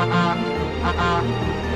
Uh-uh. Uh-uh.